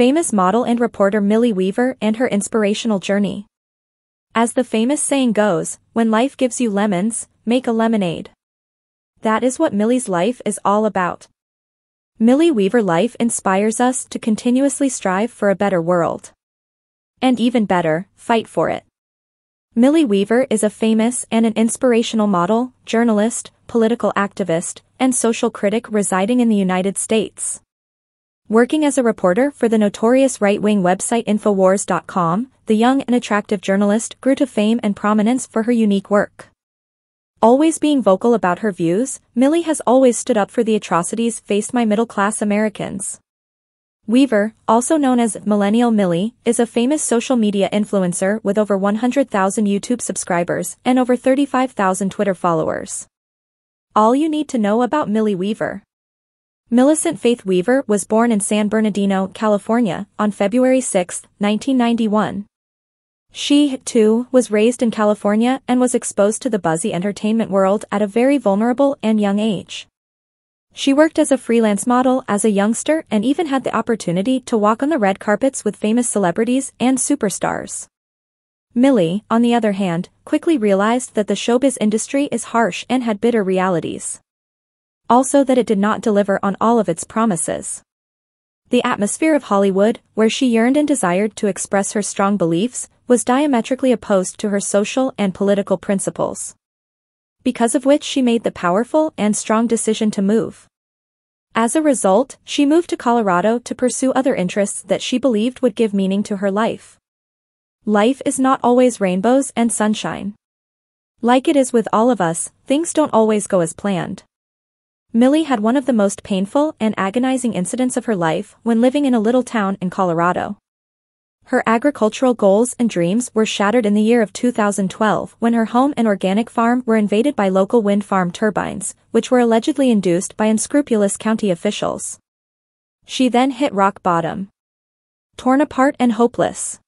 famous model and reporter Millie Weaver and her inspirational journey. As the famous saying goes, when life gives you lemons, make a lemonade. That is what Millie's life is all about. Millie Weaver life inspires us to continuously strive for a better world. And even better, fight for it. Millie Weaver is a famous and an inspirational model, journalist, political activist, and social critic residing in the United States. Working as a reporter for the notorious right-wing website Infowars.com, the young and attractive journalist grew to fame and prominence for her unique work. Always being vocal about her views, Millie has always stood up for the atrocities faced by middle-class Americans. Weaver, also known as Millennial Millie, is a famous social media influencer with over 100,000 YouTube subscribers and over 35,000 Twitter followers. All you need to know about Millie Weaver. Millicent Faith Weaver was born in San Bernardino, California, on February 6, 1991. She, too, was raised in California and was exposed to the buzzy entertainment world at a very vulnerable and young age. She worked as a freelance model as a youngster and even had the opportunity to walk on the red carpets with famous celebrities and superstars. Millie, on the other hand, quickly realized that the showbiz industry is harsh and had bitter realities also that it did not deliver on all of its promises. The atmosphere of Hollywood, where she yearned and desired to express her strong beliefs, was diametrically opposed to her social and political principles. Because of which she made the powerful and strong decision to move. As a result, she moved to Colorado to pursue other interests that she believed would give meaning to her life. Life is not always rainbows and sunshine. Like it is with all of us, things don't always go as planned. Millie had one of the most painful and agonizing incidents of her life when living in a little town in Colorado. Her agricultural goals and dreams were shattered in the year of 2012 when her home and organic farm were invaded by local wind farm turbines, which were allegedly induced by unscrupulous county officials. She then hit rock bottom. Torn apart and hopeless.